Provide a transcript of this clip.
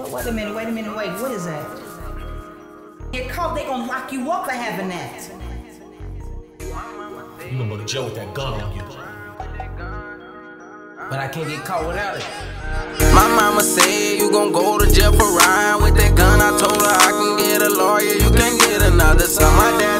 Wait, wait a minute, wait a minute, wait. What is that? Get caught, they gonna lock you up for having that. You gonna go to jail with that gun on you. But I can't get caught without it. My mama said you gon' go to jail for riding with that gun. I told her I can get a lawyer, you can get another son. My daddy